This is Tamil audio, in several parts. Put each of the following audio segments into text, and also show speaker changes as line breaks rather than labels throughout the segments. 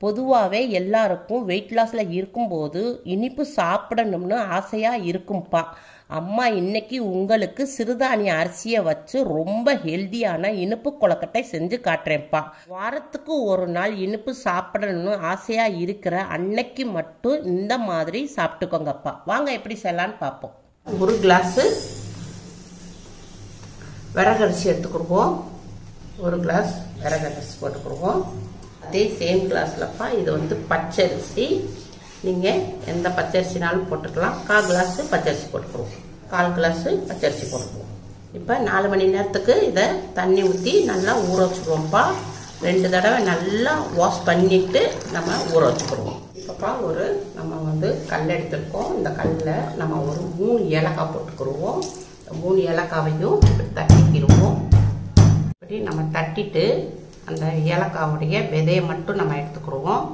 பொதுவாகவே எல்லாருக்கும் வெயிட் லாஸில் இருக்கும்போது இனிப்பு சாப்பிடணும்னு ஆசையாக இருக்கும்ப்பா அம்மா இன்னைக்கு உங்களுக்கு சிறுதானிய அரிசியை வச்சு ரொம்ப ஹெல்தியான இனிப்பு கொழக்கட்டை செஞ்சு காட்டுறேன்ப்பா. வாரத்துக்கு ஒரு நாள் இனிப்பு சாப்பிடணும்னு ஆசையாக இருக்கிற அன்னைக்கு மட்டும் இந்த மாதிரி சாப்பிட்டுக்கோங்கப்பா. வாங்க எப்படி செய்யலான்னு பார்ப்போம். ஒரு கிளாஸு விறகரிசி எடுத்துக்கிடுவோம் ஒரு கிளாஸ் விறகரிசி போட்டுக்கிடுவோம் அதே சேம் கிளாஸ்லப்பா இது வந்து பச்சரிசி. நீங்கள் எந்த பச்சரிசினாலும் போட்டுக்கலாம். கால் கிளாஸு பச்சரிசி போட்டுக்குருவோம் கால் கிளாஸு பச்சரிசி போட்டுக்குவோம் இப்போ நாலு மணி நேரத்துக்கு இதை தண்ணி ஊற்றி நல்லா ஊற வச்சுக்குவோம்ப்பா ரெண்டு தடவை நல்லா வாஷ் பண்ணிவிட்டு நம்ம ஊற வச்சுக்கிடுவோம் இப்போப்பா ஒரு நம்ம வந்து கல் எடுத்துருக்கோம். இந்த கல்லில் நம்ம ஒரு மூணு ஏலக்காய் போட்டுக்கிடுவோம் மூணு ஏலக்காவையும் தட்டிக்கிடுவோம் இப்படி நம்ம தட்டிட்டு அந்த ஏலக்காவுடைய விதையை மட்டும் நம்ம எடுத்துக்கிடுவோம்.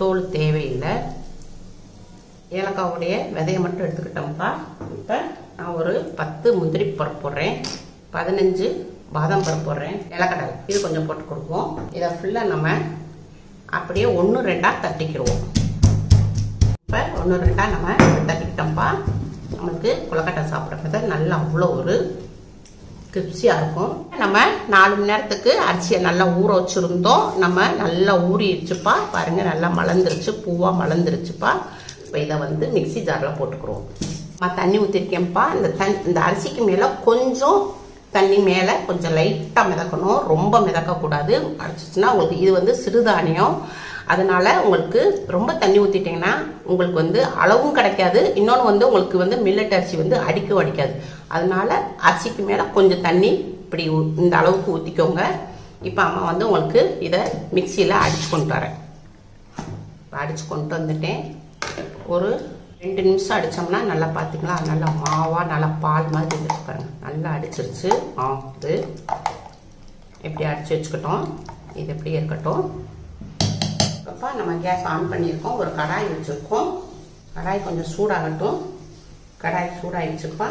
தோல் தேவையில்லை. ஏலக்காவுடைய விதையை மட்டும் எடுத்துக்கிட்டோம்ப்பா. இப்போ நான் ஒரு பத்து முந்திரி பருப்பு போடுறேன். பதினஞ்சு பாதாம் பருப்பு போடுறேன். நிலக்கடலை இது கொஞ்சம் போட்டு கொடுப்போம். இதை ஃபுல்லாக நம்ம அப்படியே ஒன்று ரெண்டாக தட்டிக்கிடுவோம். இப்போ ஒன்று ரெண்டாக நம்ம தட்டிக்கிட்டோம்ப்பா. நம்மளுக்கு கொலக்கட்டை சாப்பிட்றப்ப நல்லா அவ்வளோ ஒரு கிரிப்ஸியாக இருக்கும். நம்ம நாலு மணி நேரத்துக்கு அரிசியை நல்லா ஊற வச்சுருந்தோம். நம்ம நல்லா ஊறிடுச்சுப்பா. பாருங்கள் நல்லா மலர்ந்துருச்சு. பூவாக மலர்ந்துருச்சுப்பா. இப்போ இதை வந்து மிக்சி ஜாரில் போட்டுக்கிறோம். நான் தண்ணி ஊற்றிருக்கேன்ப்பா இந்த தண் இந்த அரிசிக்கு மேலே கொஞ்சம் தண்ணி மேலே கொஞ்சம் லைட்டாக மிதக்கணும். ரொம்ப மிதக்கக்கூடாது. அடிச்சிச்சுன்னா உங்களுக்கு இது வந்து சிறுதானியம். அதனால் உங்களுக்கு ரொம்ப தண்ணி ஊற்றிட்டிங்கன்னா உங்களுக்கு வந்து அளவும் கிடைக்காது. இன்னொன்று வந்து உங்களுக்கு வந்து மில்லட் அரிசி வந்து அடிக்கவும் அடிக்காது. அதனால அரிசிக்கு மேலே கொஞ்சம் தண்ணி இப்படி இந்த அளவுக்கு ஊற்றிக்கோங்க இப்போ அம்மா வந்து உங்களுக்கு இதை மிக்சியில் அடிச்சு கொண்டு வரேன். அடித்து அடிச்சு கொண்டு வந்துட்டேன். ஒரு ரெண்டு நிமிஷம் அடித்தோம்னா நல்லா பார்த்திங்களா நல்லா மாவாக நல்லா பால் மாதிரி இருந்துச்சு பாருங்கள் நல்லா அடிச்சிருச்சு. ஆ இது. இப்படி அடித்து வச்சுக்கிட்டோம். இது எப்படி இருக்கட்டும். அப்போ நம்ம கேஸ் ஆன் பண்ணியிருக்கோம். ஒரு கடாய் வச்சுருக்கோம். கடாய் கொஞ்சம் சூடாகட்டும். கடாய் சூடாகிடுச்சுப்பா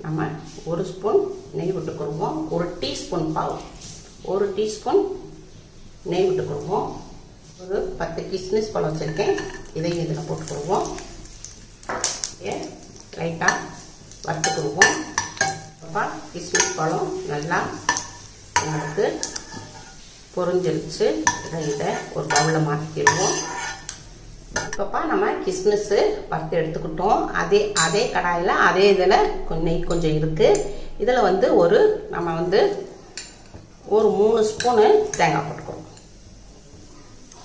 நம்ம ஒரு ஸ்பூன் நெய் விட்டுக்கிடுவோம். ஒரு டீஸ்பூன் பாவு. ஒரு டீஸ்பூன் நெய் விட்டுக்கிடுவோம். ஒரு பத்து கிஸ்மிஸ் பழம் வச்சுருக்கேன். இதையும் இதில் போட்டுக்கிடுவோம். லைட்டாக வறுத்துக்கிடுவோம். அப்பா கிஸ்மிஸ் பழம் நல்லா நமக்கு பொறிஞ்சிருச்சு. இதை இதை ஒரு பவுலில் மாற்றிக்கிடுவோம் இப்போப்பா நம்ம கிஸ்மிஸ்ஸு வறுத்து எடுத்துக்கிட்டோம். அதே அதே கடாயில் அதே இதில் கொஞ்சம் நெய் கொஞ்சம் இருக்குது இதில் வந்து ஒரு நம்ம வந்து ஒரு மூணு ஸ்பூனு தேங்காய் போட்டுக்கிறோம்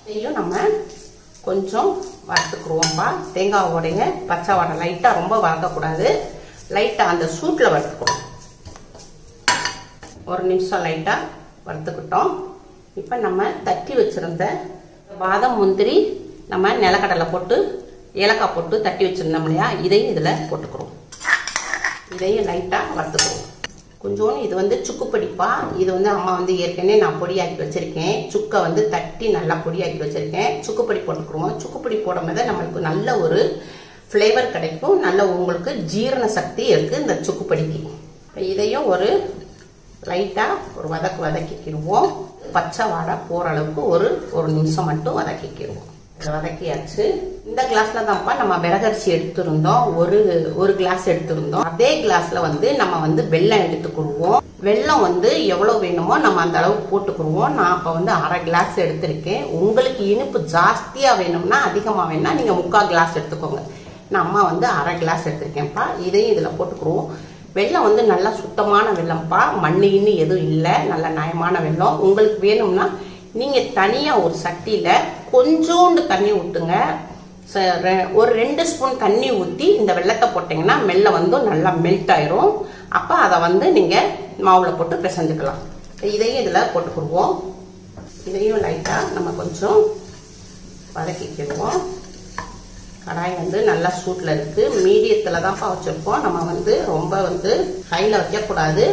இதையும் நம்ம கொஞ்சம் வறுத்துக்குருவோம்ப்பா உடைங்க. பச்சை வடை லைட்டாக ரொம்ப வறுக்கக்கூடாது லைட்டாக அந்த சூட்டில் வறுத்துக்கிறோம் ஒரு நிமிஷம் லைட்டாக வறுத்துக்கிட்டோம். இப்போ நம்ம தட்டி வச்சுருந்த பாதம் முந்திரி நம்ம நிலக்கடலை போட்டு ஏலக்காய் போட்டு தட்டி வச்சுருந்தோம் இல்லையா? இதையும் இதில் போட்டுக்கிறோம். இதையும் லைட்டாக வறுத்துக்கிறோம். கொஞ்சோண்டு இது வந்து சுக்கு பிடிப்பா. இது வந்து அம்மா வந்து ஏற்கனவே நான் பொடியாக்கி வச்சுருக்கேன். சுக்கை வந்து தட்டி நல்லா பொடியாக்கி வச்சுருக்கேன். சுக்கு பொடி போட்டுக்குருவோம் சுக்கு பொடி போடும் போது நம்மளுக்கு நல்ல ஒரு ஃப்ளேவர் கிடைக்கும். நல்ல உங்களுக்கு ஜீரண சக்தி இருக்குது இந்த சுக்கு பொடிக்கு. இப்போ இதையும் ஒரு லைட்டாக ஒரு வதக்கு வதக்கிக்கிடுவோம். பச்சை வாடை போகிற அளவுக்கு ஒரு ஒரு நிமிஷம் மட்டும் வதக்கிக்கிடுவோம். இதை வதக்கியாச்சு. இந்த கிளாஸ்ல தான்ப்பா நம்ம விறகரிசி எடுத்திருந்தோம். ஒரு ஒரு கிளாஸ் எடுத்திருந்தோம். அதே கிளாஸ்ல வந்து நம்ம வந்து வெல்லம் எடுத்துக்கிடுவோம். வெல்லம் வந்து எவ்வளோ வேணுமோ நம்ம அந்த அளவுக்கு போட்டுக்கிடுவோம். நான் அப்போ வந்து அரை கிளாஸ் எடுத்திருக்கேன். உங்களுக்கு இனிப்பு ஜாஸ்தியாக வேணும்னா அதிகமாக வேணும்னா நீங்கள் முக்கால் கிளாஸ் எடுத்துக்கோங்க. நான் அம்மா வந்து அரை கிளாஸ் எடுத்திருக்கேன்ப்பா. இதையும் இதில் போட்டுக்கிடுவோம். வெள்ளம் வந்து நல்லா சுத்தமான வெள்ளம்ப்பா. மண்ணு இன்னும் எதுவும் இல்லை. நல்ல நயமான வெள்ளம். உங்களுக்கு வேணும்னா நீங்கள் தனியாக ஒரு சட்டியில் கொஞ்சோண்டு தண்ணி ஊற்றுங்க ஒரு ரெண்டு ஸ்பூன் தண்ணி ஊற்றி இந்த வெள்ளத்தை போட்டிங்கன்னா மெல்ல வந்து நல்லா மெல்ட் ஆயிரும். அப்போ அதை வந்து நீங்கள் மாவில் போட்டு பிசைஞ்சுக்கலாம். இதையும் இதில் போட்டுக்கிடுவோம் இதையும் லைட்டாக நம்ம கொஞ்சம் வதக்கிக்கிடுவோம். கடாய் வந்து நல்லா சூட்டில் இருக்குது மீடியத்தில் தான்ப்பா வச்சுருக்கோம். நம்ம வந்து ரொம்ப வந்து ஹையில் வைக்கக்கூடாது.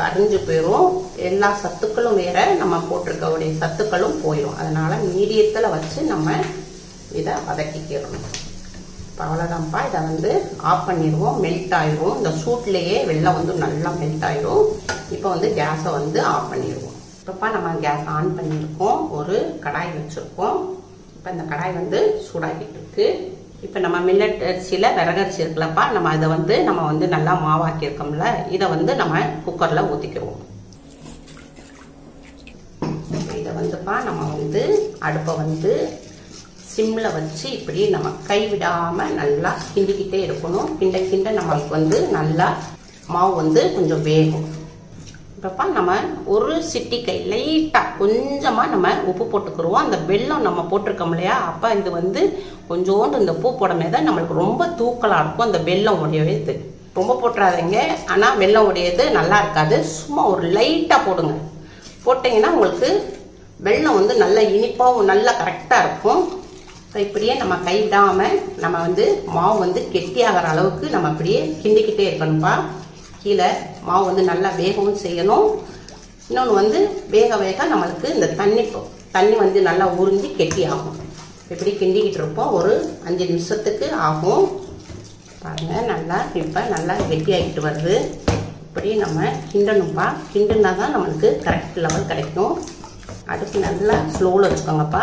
கரிஞ்சு போயிடும் எல்லா சத்துக்களும் வேற நம்ம போட்டிருக்கக்கூடிய சத்துக்களும் போயிடும் அதனால மீடியத்தில் வச்சு நம்ம இதை வதக்கிக்கிறோம். இப்போ அவ்வளோதான்ப்பா இதை வந்து ஆஃப் பண்ணிடுவோம். மெல்ட் ஆயிடும் இந்த சூட்லேயே வெள்ளம் வந்து நல்லா மெல்ட் ஆயிடும் இப்போ வந்து கேஸை வந்து ஆஃப் பண்ணிடுவோம். இப்போப்பா நம்ம கேஸ் ஆன் பண்ணியிருக்கோம். ஒரு கடாய் வச்சுருக்கோம். இப்போ இந்த கடாய் வந்து சூடாகிட்டு இருக்கு. இப்போ நம்ம மில்லட் அரிசியில் விறகரிசி இருக்குல்லப்பா நம்ம இதை வந்து நம்ம வந்து நல்லா மாவாக்கியிருக்கோம்ல இதை வந்து நம்ம குக்கரில் ஊற்றிக்கிடுவோம் இதை வந்துப்பா நம்ம வந்து அடுப்பை வந்து சிம்மில் வச்சு இப்படி நம்ம கைவிடாமல் நல்லா கிண்டிக்கிட்டே இருக்கணும். கிண்ட கிண்ட நம்மளுக்கு வந்து நல்லா மாவு வந்து கொஞ்சம் வேகும். இப்போ நம்ம ஒரு சிட்டிக்கை லைட்டாக கொஞ்சமாக நம்ம உப்பு போட்டுக்கிறோம் அந்த வெல்லம் நம்ம போட்டிருக்கோம் இல்லையா? அப்போ இது வந்து கொஞ்சோண்டு இந்த பூ போடமே தான் நம்மளுக்கு ரொம்ப தூக்கலாக இருக்கும் அந்த வெல்லம் உடையது ரொம்ப போட்டுறாதீங்க. ஆனால் வெல்லம் உடையது நல்லா இருக்காது. சும்மா ஒரு லைட்டாக போடுங்க. போட்டிங்கன்னா உங்களுக்கு வெல்லம் வந்து நல்லா இனிப்பாகவும் நல்லா கரெக்டாக இருக்கும். இப்படியே நம்ம கைவிடாமல் நம்ம வந்து மாவு வந்து கெட்டியாகிற அளவுக்கு நம்ம அப்படியே கிண்டிக்கிட்டே இருக்கணும்ப்பா கீழே மாவு வந்து நல்லா வேகவும் செய்யணும். இன்னொன்று வந்து வேக வேக நம்மளுக்கு இந்த தண்ணி தண்ணி வந்து நல்லா உறிஞ்சி கெட்டி ஆகும். இப்படி கிண்டிக்கிட்டு இருப்போம். ஒரு அஞ்சு நிமிஷத்துக்கு ஆகும். பாருங்கள் நல்லா இப்போ நல்லா கெட்டி ஆகிட்டு வருது. இப்படி நம்ம கிண்டணும்ப்பா கிண்டுனா தான் நம்மளுக்கு கரெக்ட் லெவல் கிடைக்கும். அடுப்பு நல்லா ஸ்லோவில் வச்சுக்கோங்கப்பா.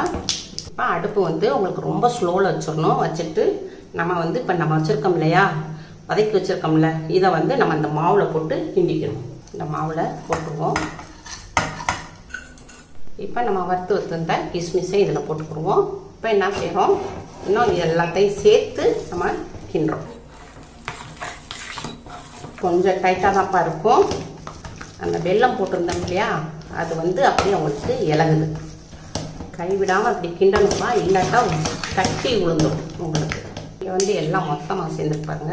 இப்போ அடுப்பு வந்து உங்களுக்கு ரொம்ப ஸ்லோவில் வச்சிடணும். வச்சுட்டு நம்ம வந்து இப்போ நம்ம வச்சுருக்கோம் இல்லையா? வதக்கி வச்சுருக்கோம்ல இதை வந்து நம்ம இந்த மாவில் போட்டு கிண்டிக்கணும். இந்த மாவில் போட்டுருவோம் இப்போ நம்ம வறுத்து வச்சுருந்த கிஸ்மிஸை இதில் போட்டுக்கிடுவோம் இப்போ என்ன செய்கிறோம் இன்னும் இது எல்லாத்தையும் சேர்த்து நம்ம கிண்டுறோம். கொஞ்சம் டைட்டாக தான்ப்பா இருக்கும். அந்த வெல்லம் போட்டிருந்தோம் இல்லையா? அது வந்து அப்படியே அவங்களுக்கு இலகுது. கைவிடாமல் அப்படி கிண்டணுமா இல்லாட்டா கட்டி விழுந்துடும் உங்களுக்கு. இங்கே வந்து எல்லாம் மொத்தமாக சேர்ந்துருப்பாங்க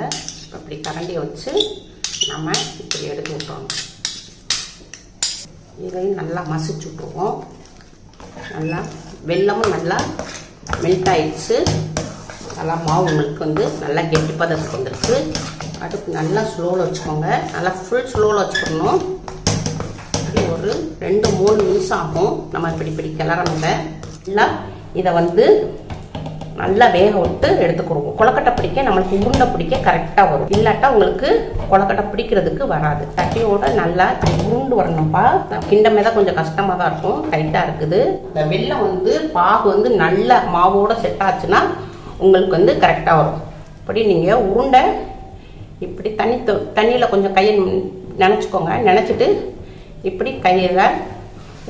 அப்படி கரண்டியை வச்சு நம்ம இப்படி எடுத்து விட்டோம். இதையும் நல்லா மசிச்சு விட்ருவோம் நல்லா வெள்ளமும் நல்லா மெல்ட் ஆயிடுச்சு. நல்லா மாவு உங்களுக்கு வந்து நல்லா கெட்டி பதத்துக்கு வந்துருக்கு அடுப்பு நல்லா ஸ்லோவில் வச்சுக்கோங்க. நல்லா ஃபுல் ஸ்லோவில் வச்சுக்கணும். ஒரு ரெண்டு மூணு நிமிஷம் ஆகும். நம்ம இப்படி இப்படி கிளறணுங்க. நல்லா இதை வந்து நல்லா வேக விட்டு எடுத்துக்கிடுவோம் கொலக்கட்டை பிடிக்க நம்மளுக்கு உருண்டை பிடிக்க கரெக்டாக வரும். இல்லாட்டா உங்களுக்கு கொலக்கட்டை பிடிக்கிறதுக்கு வராது. தட்டியோட நல்லா உருண்டு வரணும்ப்பா கிண்டமே தான் கொஞ்சம் கஷ்டமாக தான் இருக்கும். டைட்டாக இருக்குது. இந்த வெள்ளம் வந்து பாகு வந்து நல்ல மாவோட செட் ஆச்சுன்னா உங்களுக்கு வந்து கரெக்டாக வரும். இப்படி நீங்கள் உருண்டை இப்படி தண்ணி தண்ணியில் கொஞ்சம் கையை நினச்சிக்கோங்க. நினச்சிட்டு இப்படி கையில்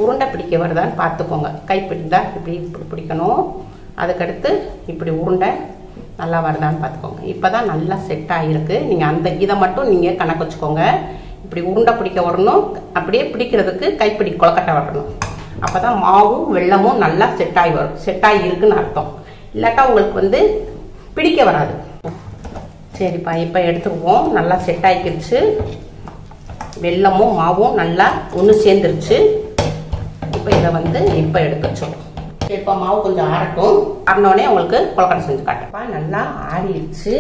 உருண்டை பிடிக்க வருதான்னு பார்த்துக்கோங்க. கை பிடிந்தா இப்படி இப்படி பிடிக்கணும். அதுக்கடுத்து இப்படி உருண்டை நல்லா வருதான்னு பார்த்துக்கோங்க. இப்போ தான் நல்லா செட் ஆகிருக்கு நீங்கள் அந்த இதை மட்டும் நீங்கள் கணக்கு வச்சுக்கோங்க. இப்படி உருண்டை பிடிக்க வரணும். அப்படியே பிடிக்கிறதுக்கு கைப்பிடி கொலக்கட்டை வரணும். அப்போ தான் மாவும் வெள்ளமும் நல்லா செட் ஆகி வரும். செட் ஆகி இருக்குன்னு அர்த்தம். இல்லாட்டா உங்களுக்கு வந்து பிடிக்க வராது. சரிப்பா இப்போ எடுத்துருவோம் நல்லா செட் ஆகிக்கிடுச்சு. வெள்ளமும் மாவும் நல்லா ஒன்று சேர்ந்துருச்சு. இப்போ இதை வந்து இப்போ எடுத்து வச்சோம் இப்போ மாவு கொஞ்சம் ஆறட்டும் ஆறினோடனே உங்களுக்கு கொலக்கட்டை செஞ்சு காட்டுப்பா நல்லா ஆறிடுச்சு.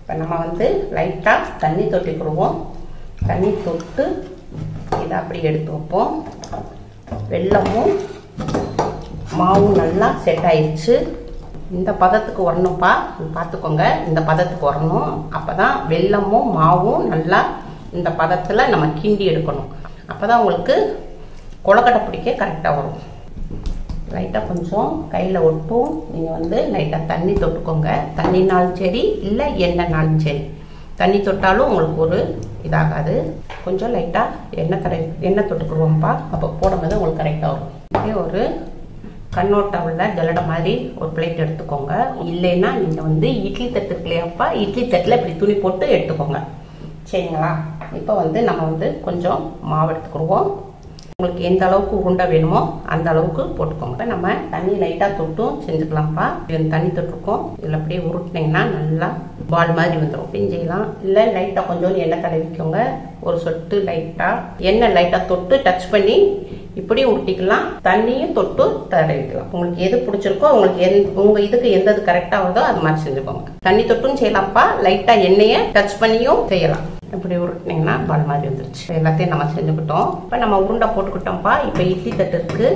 இப்போ நம்ம வந்து லைட்டாக தண்ணி தொட்டிக்கிடுவோம் தண்ணி தொட்டு இதை அப்படி எடுத்து வைப்போம். வெள்ளமும் மாவும் நல்லா செட் ஆயிடுச்சு. இந்த பதத்துக்கு வரணும்ப்பா பார்த்துக்கோங்க இந்த பதத்துக்கு வரணும். அப்போ தான் வெள்ளமும் மாவும் நல்லா இந்த பதத்தில் நம்ம கிண்டி எடுக்கணும். அப்போ தான் உங்களுக்கு கொலக்கட்டை பிடிக்க கரெக்டாக வரும். லைட்டாக கொஞ்சம் கையில் ஒட்டும் நீங்கள் வந்து லைட்டாக தண்ணி தொட்டுக்கோங்க. தண்ணினாலும் சரி இல்லை எண்ணெய்னாலும் சரி. தண்ணி தொட்டாலும் உங்களுக்கு ஒரு இதாகாது. கொஞ்சம் லைட்டாக எண்ணெய் கரை எண்ணெய் தொட்டுக்குருவோம்ப்பா அப்போ போடும்போது உங்களுக்கு கரெக்டாக வரும். இதே ஒரு கண்ணோட்டம் உள்ள ஜல்லடை மாதிரி ஒரு பிளேட் எடுத்துக்கோங்க. இல்லைன்னா நீங்கள் வந்து இட்லி தட்டு இருக்கலையாப்பா இட்லி தட்டில் இப்படி துணி போட்டு எடுத்துக்கோங்க. சரிங்களா? இப்போ வந்து நம்ம வந்து கொஞ்சம் மாவு எடுத்துக்கிடுவோம். உங்களுக்கு எந்த அளவுக்கு உருண்டை வேணுமோ அந்த அளவுக்கு போட்டுக்கோங்க. நம்ம தண்ணி லைட்டாக தொட்டும் செஞ்சுக்கலாம்ப்பா. தண்ணி தொட்டிருக்கோம். இதில் அப்படியே உருட்டினீங்கன்னா நல்லா பால் மாதிரி வந்துடும் பிஞ்சையெல்லாம் இல்லை லைட்டாக கொஞ்சோண்டு எண்ணெய் தடவிக்கோங்க. ஒரு சொட்டு லைட்டாக எண்ணெய் லைட்டாக தொட்டு டச் பண்ணி இப்படி உருட்டிக்கலாம் தண்ணியும் தொட்டு தடவிக்கலாம். உங்களுக்கு எது பிடிச்சிருக்கோ உங்களுக்கு எந் உங்க இதுக்கு எந்த இது கரெக்டாக வருதோ அது மாதிரி செஞ்சுக்கோங்க. தண்ணி தொட்டும் செய்யலாம்ப்பா. லைட்டாக எண்ணெயை டச் பண்ணியும் செய்யலாம். இப்படி உருட்டினீங்கன்னா பால் மாதிரி வந்துருச்சு. எல்லாத்தையும் நம்ம செஞ்சுக்கிட்டோம். இப்போ நம்ம உருண்டை போட்டுக்கிட்டோம்ப்பா. இப்போ இட்லி தட்டு இருக்கு.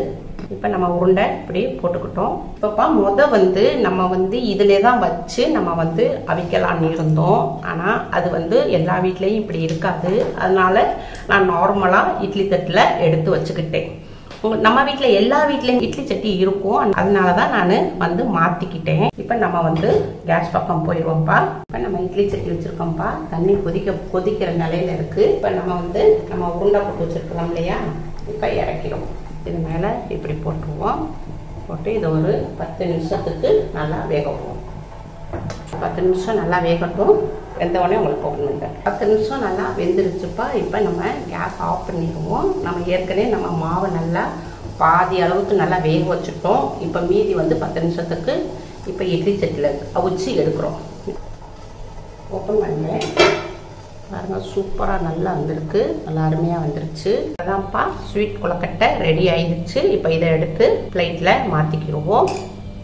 இப்போ நம்ம உருண்டை இப்படி போட்டுக்கிட்டோம். இப்போப்பா முத வந்து நம்ம வந்து இதிலே தான் வச்சு நம்ம வந்து அவிக்கலான்னு இருந்தோம். ஆனால் அது வந்து எல்லா வீட்லேயும் இப்படி இருக்காது. அதனால நான் நார்மலாக இட்லி தட்டில் எடுத்து வச்சுக்கிட்டேன். உங்க- நம்ம வீட்டில் எல்லா வீட்லேயும் இட்லி சட்டி இருக்கும். அதனால தான் நான் வந்து மாற்றிக்கிட்டேன் இப்போ நம்ம வந்து கேஸ் பக்கம் போயிடுவோம்ப்பா இப்போ நம்ம இட்லி சட்டி வச்சுருக்கோம்ப்பா. தண்ணி கொதிக்க கொதிக்கிற நிலையில இருக்குது இப்போ நம்ம வந்து நம்ம உருண்டை போட்டு வச்சுருக்கிறோம் இல்லையா? இப்போ இறக்கிடுவோம் இது மேலே இப்படி போட்டுருவோம். போட்டு இதை ஒரு பத்து நிமிஷத்துக்கு நல்லா வேக பத்து நிமிஷம் நல்லா வேகட்டும். வெந்த உடனே உங்களுக்கு போகணுங்க பத்து நிமிஷம் நல்லா வெந்துருச்சுப்பா. இப்போ நம்ம கேஸ் ஆஃப் பண்ணிடுவோம். நம்ம ஏற்கனவே நம்ம மாவை நல்லா பாதி அளவுக்கு நல்லா வேக வச்சுட்டோம். இப்போ மீதி வந்து பத்து நிமிஷத்துக்கு இப்போ இட்லி சட்டியில் அவிச்சு எடுக்கிறோம். ஓப்பன் பண்ணுறேன் பாருங்கள் சூப்பராக நல்லா வந்திருக்கு. நல்லா அருமையாக வந்துருச்சு. அதான்ப்பா ஸ்வீட் கொலக்கட்டை ரெடி ஆயிடுச்சு இப்போ இதை எடுத்து பிளேட்டில் மாற்றிக்கிடுவோம்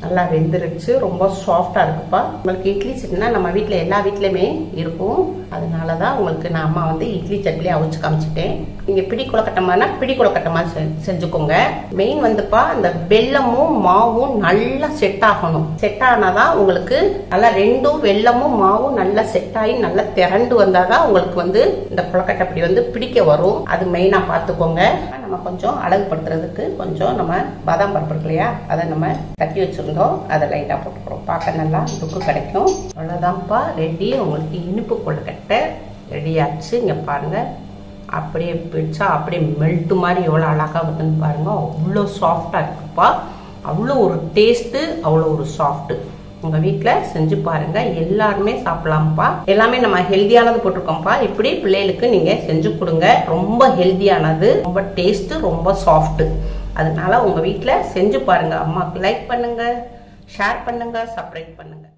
நல்லா வெந்துருச்சு. ரொம்ப சாஃப்டாக இருக்குப்பா. உங்களுக்கு இட்லி சட்னா நம்ம வீட்டில் எல்லா வீட்லையுமே இருக்கும். அதனால தான் உங்களுக்கு நான் அம்மா வந்து இட்லி சட்னி அவிச்சு காமிச்சிட்டேன். நீங்கள் பிடி குளக்கட்டமானா பிடி குளக்கட்டமாக செ- செஞ்சுக்கோங்க. மெயின் வந்துப்பா இந்த வெல்லமும் மாவும் நல்லா செட் ஆகணும். செட் ஆனாதான் உங்களுக்கு நல்லா ரெண்டும் வெல்லமும் மாவும் நல்லா செட் ஆகி நல்லா திரண்டு வந்தாதான் உங்களுக்கு வந்து இந்த குளக்கட்டை அப்படி வந்து பிடிக்க வரும். அது மெயினாக பார்த்துக்கோங்க நம்ம கொஞ்சம் அழகுபடுத்துறதுக்கு கொஞ்சம் நம்ம பாதாம் பருப்பு இருக்கு இல்லையா? அதை நம்ம தட்டி வச்சிருந்தோம் அதை லைட்டாக போட்டுக்கிறோம். பார்க்க நல்லா லுக்கு கிடைக்கும். அவ்வளோதான்ப்பா ரெடி உங்களுக்கு இனிப்பு கொழுக்கட்டை ரெடியாச்சு இங்கே பாருங்கள் அப்படியே பிடிச்சா அப்படியே மெல்ட்டு மாதிரி எவ்வளோ அழகாக வருதுன்னு பாருங்கள் அவ்வளோ சாஃப்டாக இருக்குப்பா. அவ்வளோ ஒரு டேஸ்ட்டு அவ்வளோ ஒரு சாஃப்ட்டு உங்கள் வீட்டில் செஞ்சு பாருங்கள் எல்லாருமே சாப்பிட்லாம்ப்பா. எல்லாமே நம்ம ஹெல்தியானது போட்டிருக்கோம்ப்பா. இப்படி பிள்ளைகளுக்கு நீங்கள் செஞ்சு கொடுங்க. ரொம்ப ஹெல்தியானது ரொம்ப டேஸ்ட்டு ரொம்ப சாஃப்ட்டு அதனால உங்கள் வீட்டில் செஞ்சு பாருங்கள் அம்மாவுக்கு லைக் பண்ணுங்கள் ஷேர் பண்ணுங்கள் சப்ரைட் பண்ணுங்கள்